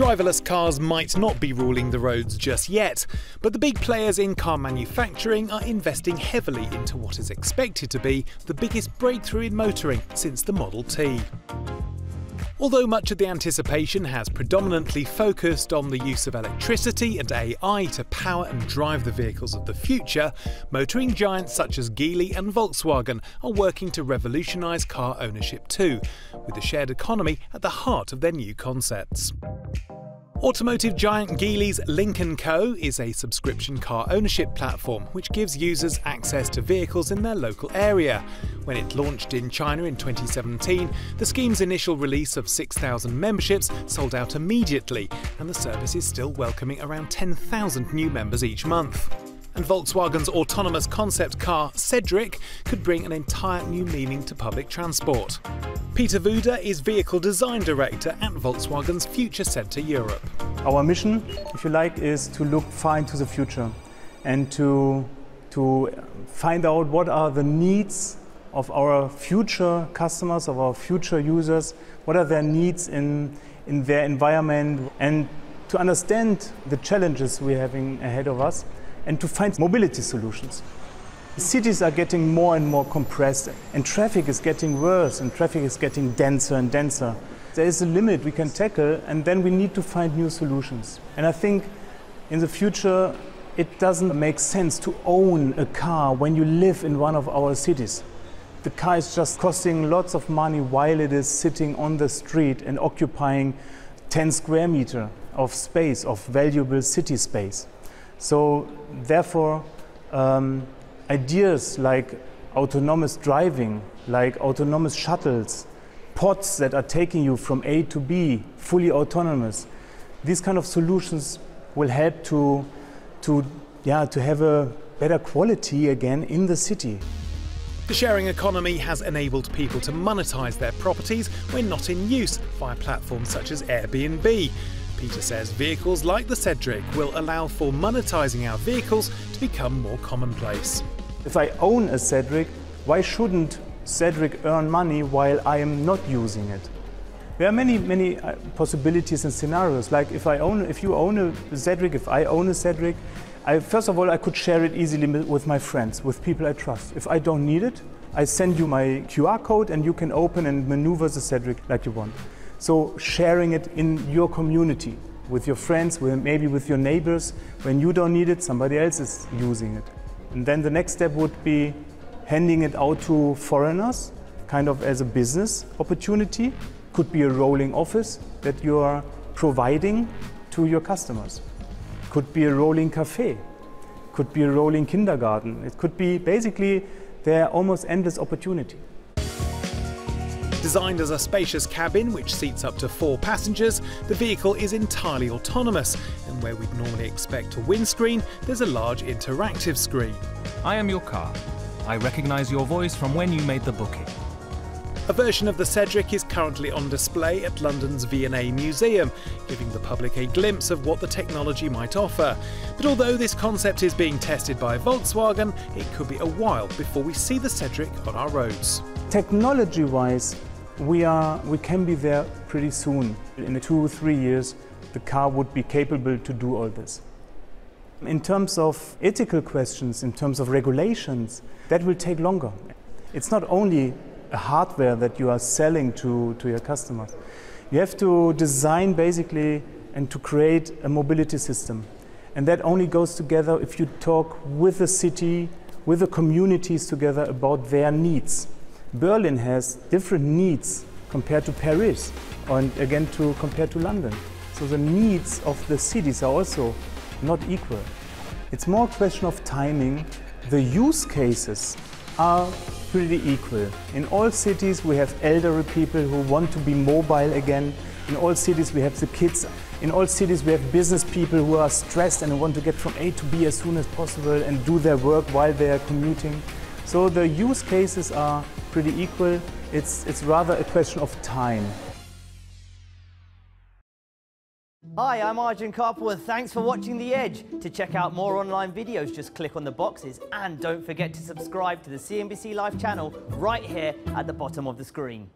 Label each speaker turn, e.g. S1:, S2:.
S1: Driverless cars might not be ruling the roads just yet, but the big players in car manufacturing are investing heavily into what is expected to be the biggest breakthrough in motoring since the Model T. Although much of the anticipation has predominantly focused on the use of electricity and AI to power and drive the vehicles of the future, motoring giants such as Geely and Volkswagen are working to revolutionise car ownership too, with the shared economy at the heart of their new concepts. Automotive giant Geely's Lynk & Co is a subscription car ownership platform which gives users access to vehicles in their local area. When it launched in China in 2017, the scheme's initial release of 6,000 memberships sold out immediately, and the service is still welcoming around 10,000 new members each month and Volkswagen's autonomous concept car, Sedric, could bring an entire new meaning to public transport. Peter Wouda is Vehicle Design Director at Volkswagen's Future Centre Europe.
S2: Our mission, if you like, is to look far into the future and to, to find out what are the needs of our future customers, of our future users, what are their needs in, in their environment, and to understand the challenges we're having ahead of us and to find mobility solutions. Cities are getting more and more compressed, and traffic is getting worse, and traffic is getting denser and denser. There is a limit we can tackle, and then we need to find new solutions. And I think in the future, it doesn't make sense to own a car when you live in one of our cities. The car is just costing lots of money while it is sitting on the street and occupying 10 square meter of space, of valuable city space. So therefore, um, ideas like autonomous driving, like autonomous shuttles, pods that are taking you from A to B, fully autonomous, these kind of solutions will help to, to, yeah, to have a better quality again in the city.
S1: The sharing economy has enabled people to monetize their properties when not in use via platforms such as Airbnb. Peter says vehicles like the Sedric will allow for monetizing our vehicles to become more commonplace.
S2: If I own a Sedric, why shouldn't Sedric earn money while I am not using it? There are many, many uh, possibilities and scenarios. Like if I own, if you own a Sedric, if I own a Sedric, I, first of all, I could share it easily with my friends, with people I trust. If I don't need it, I send you my QR code and you can open and maneuver the Sedric like you want. So sharing it in your community with your friends, maybe with your neighbors. When you don't need it, somebody else is using it. And then the next step would be handing it out to foreigners, kind of as a business opportunity. Could be a rolling office that you are providing to your customers. Could be a rolling cafe. Could be a rolling kindergarten. It could be basically there are almost endless opportunity.
S1: Designed as a spacious cabin which seats up to four passengers, the vehicle is entirely autonomous, and where we'd normally expect a windscreen, there's a large interactive screen.
S3: I am your car. I recognise your voice from when you made the booking.
S1: A version of the Sedric is currently on display at London's V&A Museum, giving the public a glimpse of what the technology might offer. But although this concept is being tested by Volkswagen, it could be a while before we see the Sedric on our roads.
S2: Technology-wise, we, are, we can be there pretty soon. In two or three years, the car would be capable to do all this. In terms of ethical questions, in terms of regulations, that will take longer. It's not only a hardware that you are selling to, to your customers. You have to design basically and to create a mobility system. And that only goes together if you talk with the city, with the communities together about their needs. Berlin has different needs compared to Paris and again to compared to London. So the needs of the cities are also not equal. It's more a question of timing. The use cases are pretty equal. In all cities we have elderly people who want to be mobile again. In all cities we have the kids. In all cities we have business people who are stressed and want to get from A to B as soon as possible and do their work while they are commuting. So the use cases are pretty equal. It's, it's rather a question of time.
S4: Hi, I'm Arjun Kharpal and thanks for watching The Edge. To check out more online videos, just click on the boxes and don't forget to subscribe to the CNBC Live channel right here at the bottom of the screen.